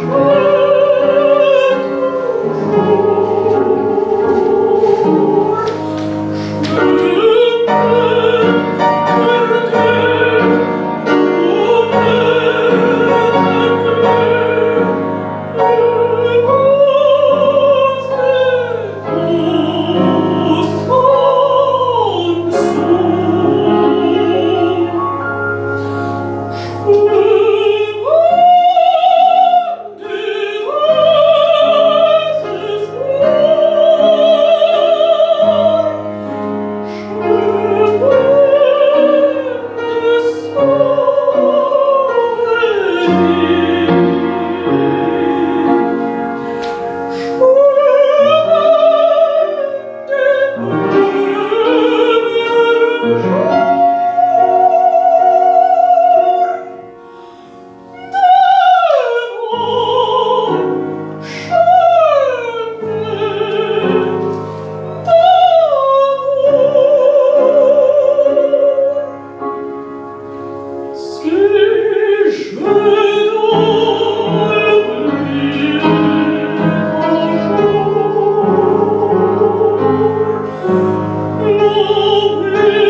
true. tu